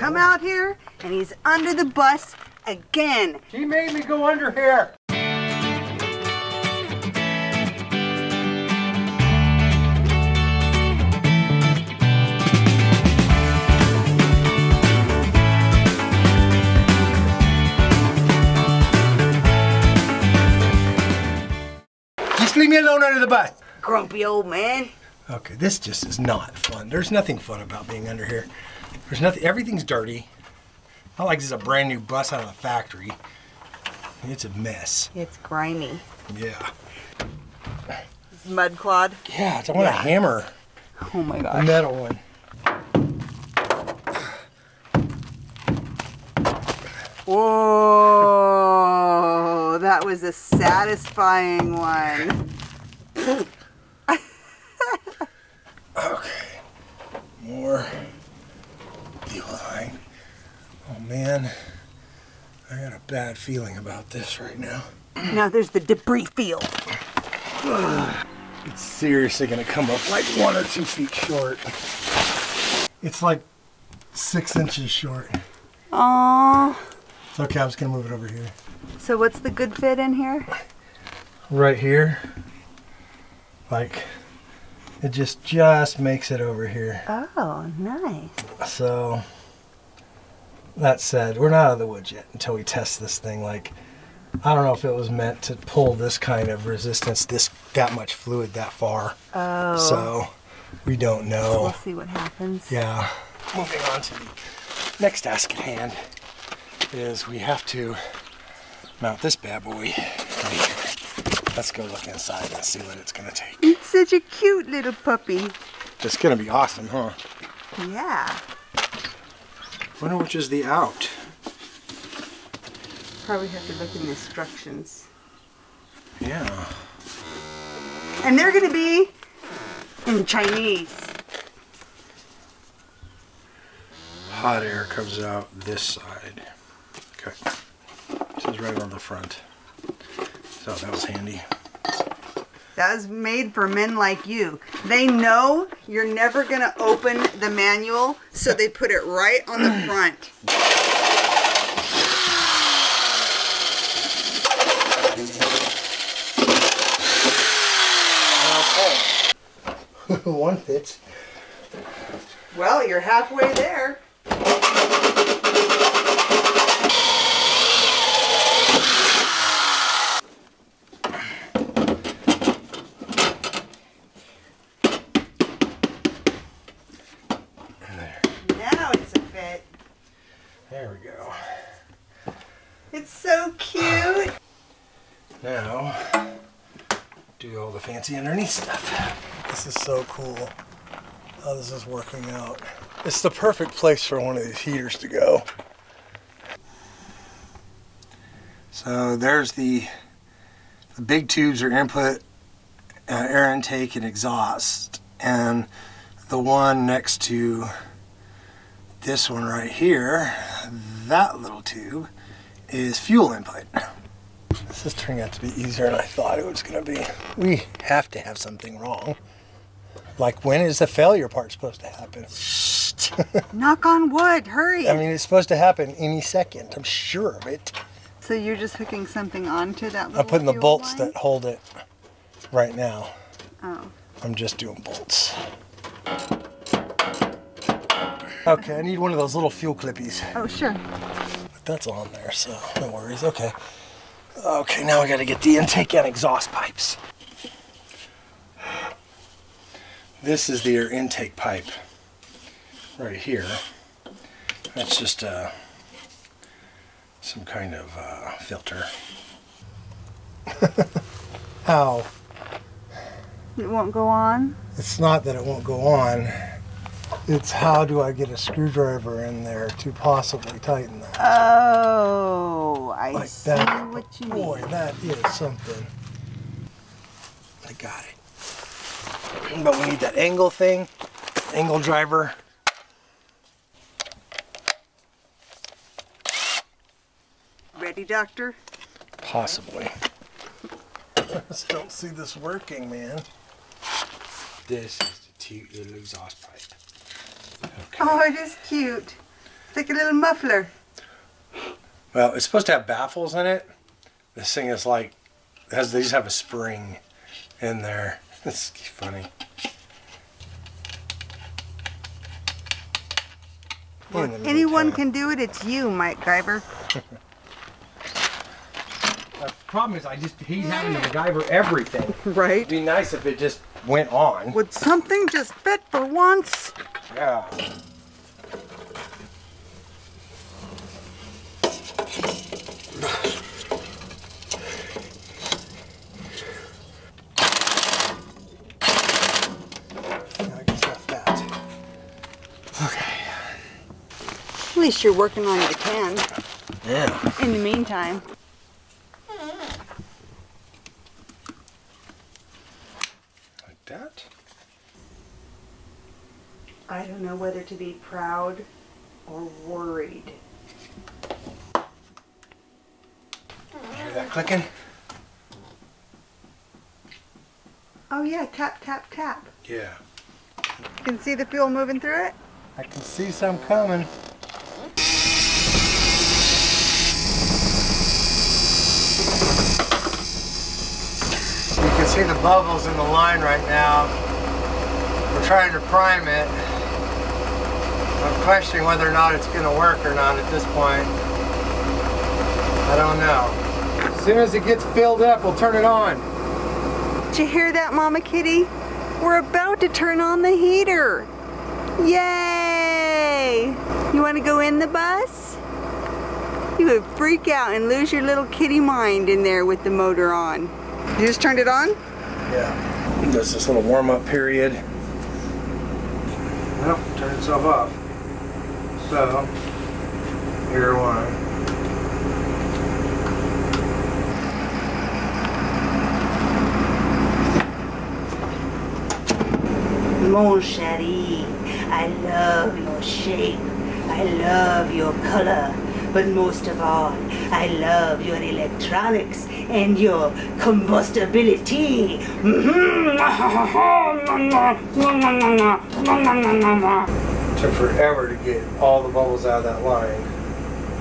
come out here and he's under the bus again. He made me go under here. Just leave me alone under the bus. Grumpy old man. Okay, this just is not fun. There's nothing fun about being under here. There's nothing, everything's dirty. Not like this is a brand new bus out of the factory. It's a mess. It's grimy. Yeah. Mud clod. Yeah, I want a hammer. Oh my A metal one. Whoa, that was a satisfying one. Okay. More man. I got a bad feeling about this right now. Now there's the debris field. It's seriously gonna come up like one or two feet short. It's like six inches short. Aww. It's okay, I'm just gonna move it over here. So what's the good fit in here? Right here. Like, it just, just makes it over here. Oh, nice. So, that said, we're not out of the woods yet until we test this thing. Like, I don't know if it was meant to pull this kind of resistance, this that much fluid that far. Oh. So, we don't know. We'll see what happens. Yeah. Moving on to the next task at hand is we have to mount this bad boy. Let's go look inside and see what it's gonna take. It's such a cute little puppy. It's gonna be awesome, huh? Yeah. I wonder which is the out. Probably have to look in the instructions. Yeah. And they're gonna be in Chinese. Hot air comes out this side. Okay. This is right on the front. So that was handy. That was made for men like you. They know you're never gonna open the manual, so they put it right on the front. One fits. Well, you're halfway. There. Now it's a fit. There we go. It's so cute. Now, do all the fancy underneath stuff. This is so cool how this is working out. It's the perfect place for one of these heaters to go. So there's the, the big tubes are input, uh, air intake, and exhaust. And the one next to this one right here, that little tube, is fuel input. This is turning out to be easier than I thought it was going to be. We have to have something wrong. Like, when is the failure part supposed to happen? Knock on wood, hurry. I mean, it's supposed to happen any second. I'm sure of it. so you're just hooking something onto that I'm putting the bolts line? that hold it right now. Oh. I'm just doing bolts. Okay, I need one of those little fuel clippies. Oh, sure. But that's on there, so no worries. Okay. Okay, now we got to get the intake and exhaust pipes. This is the air intake pipe right here. That's just uh, some kind of uh, filter. How? It won't go on. It's not that it won't go on. It's how do I get a screwdriver in there to possibly tighten that? Oh, I like see that. what you Boy, mean. that is something. I got it. But we need that angle thing, angle driver. Ready, doctor? Possibly. I just don't see this working, man. This is the cute little exhaust pipe. Okay. Oh, it is cute. It's like a little muffler. Well, it's supposed to have baffles in it. This thing is like, has they just have a spring in there. It's funny. If anyone can do it, it's you, Mike Guyver. The problem is I just hate having to MacGyver everything. Right? It'd be nice if it just went on. Would something just fit for once? Yeah. I guess that's that. Okay. At least you're working on your can. Yeah. In the meantime. Like that. I don't know whether to be proud or worried. Hear that clicking? Oh yeah, tap, tap, tap. Yeah. You can see the fuel moving through it? I can see some coming. See the bubbles in the line right now. We're trying to prime it. I'm questioning whether or not it's going to work or not at this point. I don't know. As soon as it gets filled up, we'll turn it on. Did you hear that, Mama Kitty? We're about to turn on the heater. Yay! You want to go in the bus? You would freak out and lose your little kitty mind in there with the motor on. You just turned it on? Yeah. Does this little warm up period. Nope, turn itself off. So, here one. Mon chéri, I love your shape. I love your color. But most of all, I love your electronics and your combustibility. Took forever to get all the bubbles out of that line.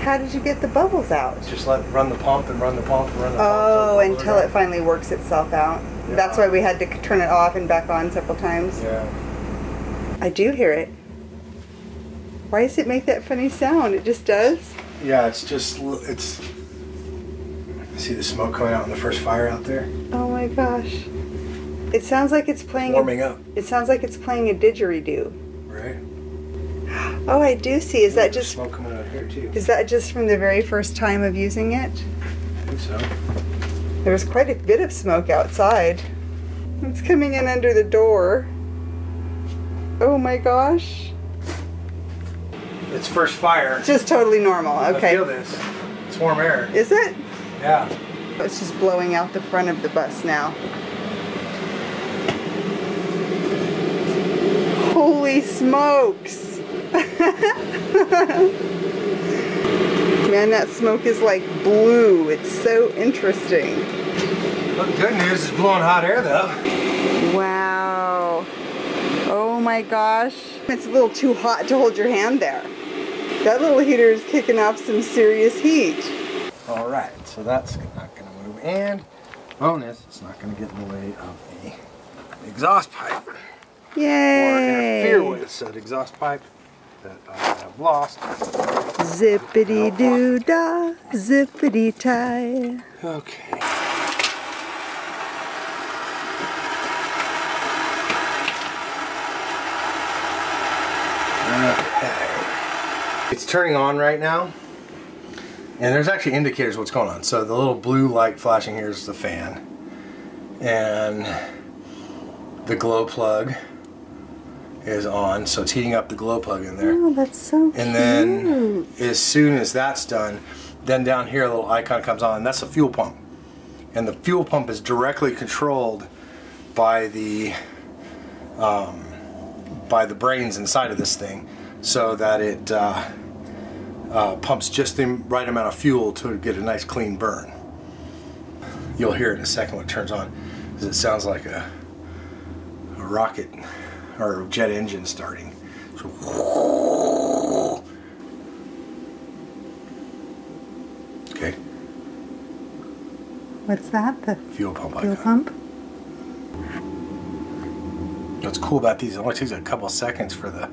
How did you get the bubbles out? Just let run the pump and run the pump and run the pump. Oh, till until it finally works itself out. Yeah. That's why we had to turn it off and back on several times. Yeah. I do hear it. Why does it make that funny sound? It just does? Yeah, it's just it's. See the smoke coming out in the first fire out there, Oh my gosh. It sounds like it's playing warming up, it sounds like it's playing a didgeridoo. right? Oh, I do see. Is that just smoke coming out here too? is that just from the very first time of using it? I think so. There was quite a bit of smoke outside. It's coming in under the door. Oh my gosh. It's first fire. Just totally normal. Okay. I feel this. It's warm air. Is it? Yeah. It's just blowing out the front of the bus now. Holy smokes! Man, that smoke is like blue. It's so interesting. Well, the good news is blowing hot air though. Wow. Oh my gosh. It's a little too hot to hold your hand there. That little heater is kicking off some serious heat. All right, so that's not going to move. And bonus, it's not going to get in the way of the exhaust pipe or interfere with said exhaust pipe that I have lost. Zippity doo dah, zippity tie. Okay. Okay. It's turning on right now. And there's actually indicators what's going on. So the little blue light flashing here is the fan. And the glow plug is on, so it's heating up the glow plug in there. Oh, that's so cute. And then as soon as that's done, then down here a little icon comes on, and that's the fuel pump. And the fuel pump is directly controlled by the um, by the brains inside of this thing, so that it uh, uh, pumps just the right amount of fuel to get a nice clean burn. You'll hear it in a second when it turns on because it sounds like a, a rocket or a jet engine starting. So, okay. What's that? The fuel pump. Fuel pump. What's cool about these, it only takes a couple seconds for the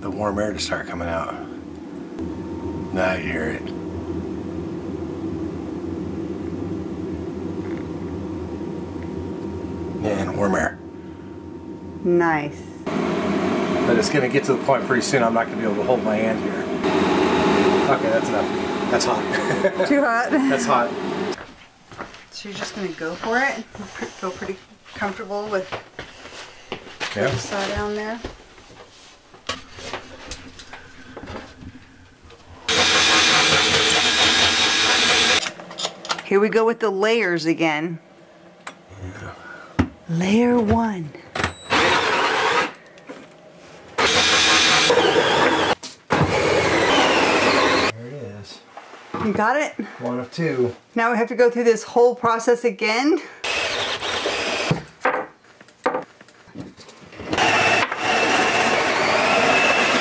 the warm air to start coming out. Now you hear it. And warm air. Nice. But it's gonna get to the point pretty soon I'm not gonna be able to hold my hand here. Okay, that's enough. That's hot. Too hot. that's hot. So you're just gonna go for it? Feel pretty comfortable with Yeah. what you saw down there? Here we go with the layers again. Layer one. There it is. You got it? One of two. Now we have to go through this whole process again.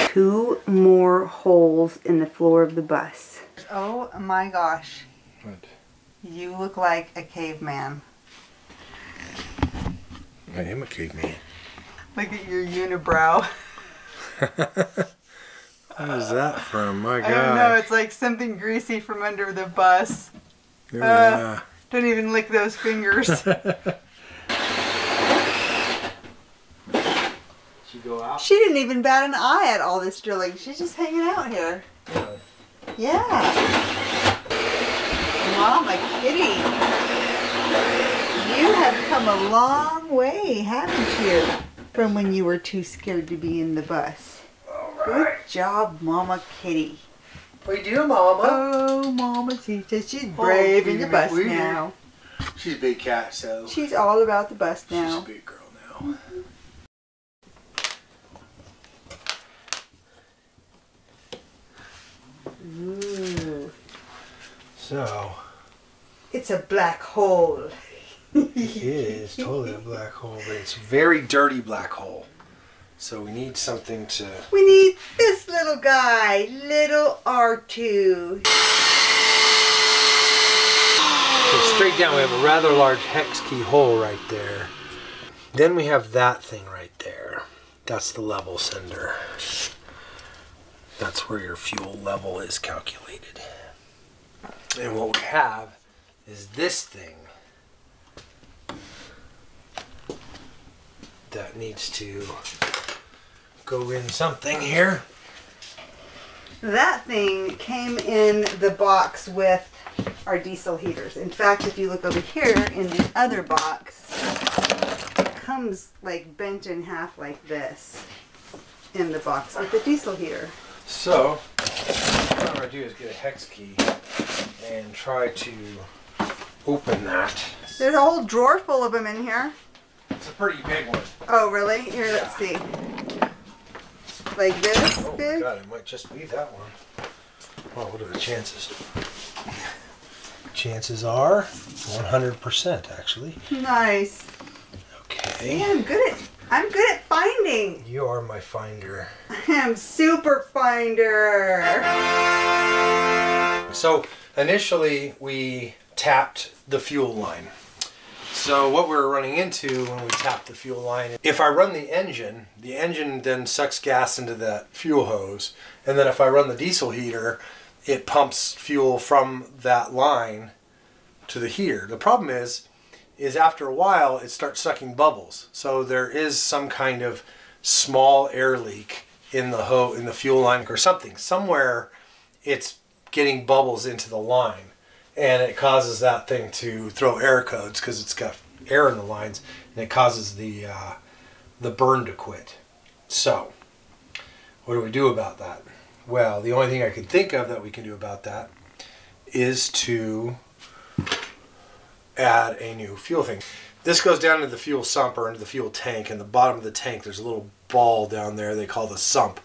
Two more holes in the floor of the bus. Oh my gosh, you look like a caveman. I am a caveman. Look at your unibrow. What is that from? My God. I don't know, it's like something greasy from under the bus. Yeah. Uh, don't even lick those fingers. Should go out? she didn't even bat an eye at all this drilling. She's just hanging out here. Yeah. Mama kitty. You have come a long way, haven't you? From when you were too scared to be in the bus. Good job, Mama Kitty. We do, Mama. Oh, Mama Tita, she's oh, brave in the bus now. She's a big cat, so She's all about the bus now. she's a big girl now. Ooh, So it's a black hole. it is totally a black hole, but it's a very dirty black hole. So we need something to. We need this little guy, little R2. So straight down, we have a rather large hex key hole right there. Then we have that thing right there. That's the level sender. That's where your fuel level is calculated. And what we have is this thing that needs to go in something here. That thing came in the box with our diesel heaters. In fact, if you look over here in the other box, it comes like bent in half like this in the box with the diesel heater. So, what I'm going to do is get a hex key and try to open that. There's a whole drawer full of them in here. It's a pretty big one. Oh, really? Here, let's see. Like this Oh big? god, it might just be that one. Well, what are the chances? Chances are 100% actually. Nice. Okay. Yeah, I'm good at I'm good at finding. You are my finder. I'm super finder. So initially we tapped the fuel line. So what we're running into when we tap the fuel line, if I run the engine, the engine then sucks gas into that fuel hose. And then if I run the diesel heater, it pumps fuel from that line to the heater. The problem is, is after a while it starts sucking bubbles. So there is some kind of small air leak in the ho in the fuel line or something. Somewhere it's getting bubbles into the line and it causes that thing to throw error codes because it's got air in the lines and it causes the uh, the burn to quit. So what do we do about that? Well the only thing i could think of that we can do about that is to add a new fuel thing. This goes down into the fuel sump or into the fuel tank. And the bottom of the tank there's a little ball down there they call the sump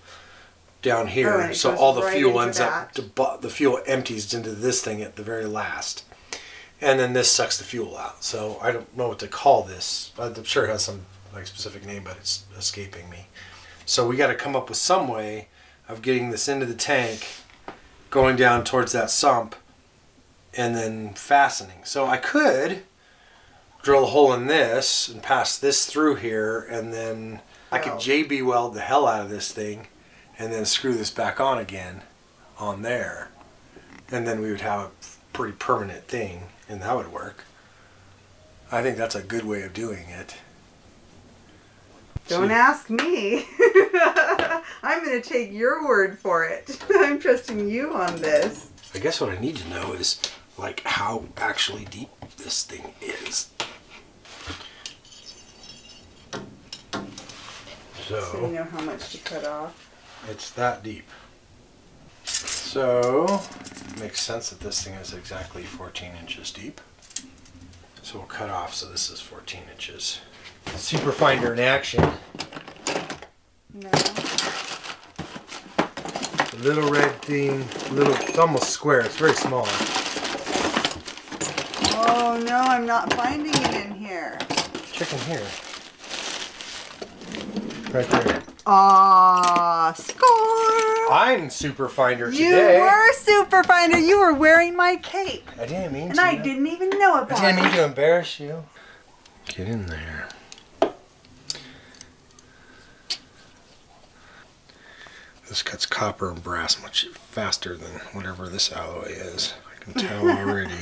down here it so all the right fuel ends up that. the, bu- the fuel empties into this thing at the very last and then this sucks the fuel out so i don't know what to call this i'm sure it has some like specific name but it's escaping me so we got to come up with some way of getting this into the tank going down towards that sump and then fastening. So I could drill a hole in this and pass this through here, and then I could. JB weld the hell out of this thing, and then screw this back on again on there, and then we would have a pretty permanent thing, and that would work. I think that's a good way of doing it. Don't ask me. I'm going to take your word for it. I'm trusting you on this. I guess what I need to know is like how actually deep this thing is. So so you know how much to cut off. It's that deep. So it makes sense that this thing is exactly 14 inches deep. So we'll cut off so this is 14 inches. Superfinder in action. No. The little red thing, little, it's almost square. It's very small. Oh no, I'm not finding it in here. Check in here. Right there. Aw, score! I'm Superfinder You today. You were super finder. You were wearing my cape, I didn't mean and to. And I didn't even know I about didn't mean it. to embarrass you. Get in there. This cuts copper and brass much faster than whatever this alloy is. I can tell already.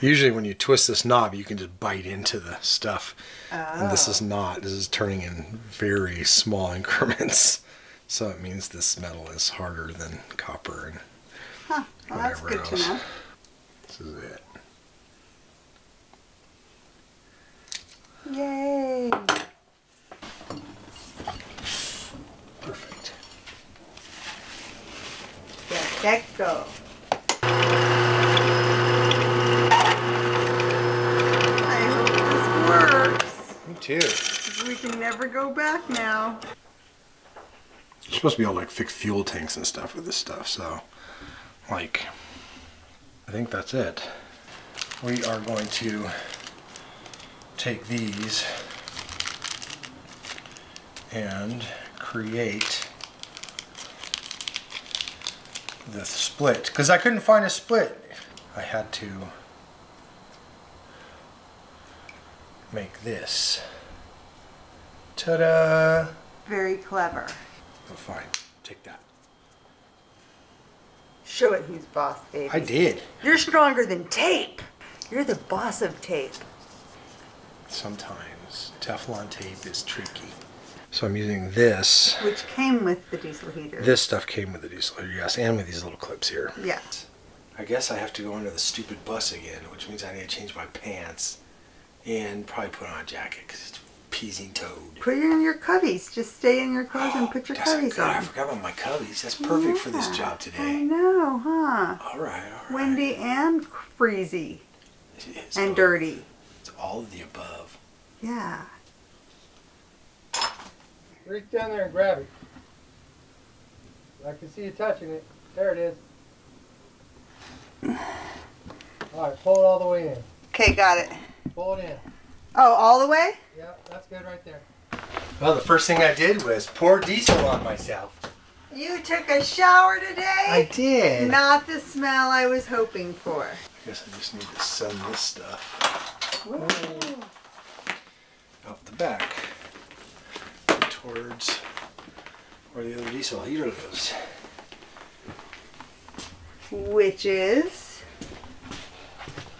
Usually when you twist this knob, you can just bite into the stuff. And this is oh. not. This is turning in very small increments. So it means this metal is harder than copper and Huh. Well, that's whatever else. know. This is it. Yay! Perfect. Perfecto. I hope this works. Me too. We can never go back now. You're supposed to be able to like fix fuel tanks and stuff with this stuff, so like I think that's it. We are going to take these and create the split because I couldn't find a split. I had to make this. Ta-da! Very clever. Oh, fine. Take that. Show it who's boss, baby. I did. You're stronger than tape. You're the boss of tape. Sometimes Teflon tape is tricky. So I'm using this. Which came with the diesel heater. This stuff came with the diesel, heater, yes, and with these little clips here. Yeah. I guess I have to go under the stupid bus again, which means I need to change my pants and probably put on a jacket because it's peasing toed. Put it in your cubbies. Just stay in your clothes and oh, put your cubbies good- I forgot about my cubbies. That's perfect for this Yeah, job I today. know, huh? All right, all right. Windy and freezy It's and both. dirty. It's all of the above. Yeah. Reach down there and grab it. I can see you touching it. There it is. Alright, pull it all the way in. Okay, got it. Pull it in. Oh, all the way? Yep, that's good right there. Well, the first thing I did was pour diesel on myself. You took a shower today? I did. Not the smell I was hoping for. I guess I just need to send this stuff out the back towards where the other diesel heater lives. Which is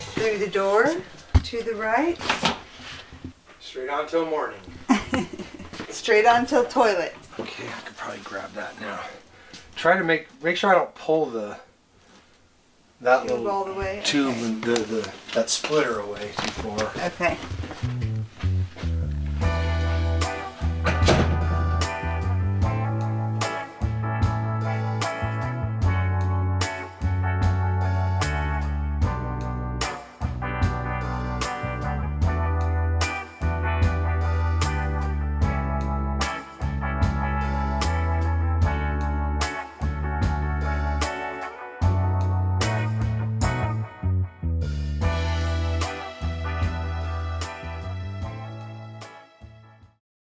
through the door to the right, Straight on till morning. straight on till toilet. Okay, I could probably grab that now. Try to make make sure I don't pull the that Tube little all the way. tube Okay. and the, the that splitter away too far. Okay.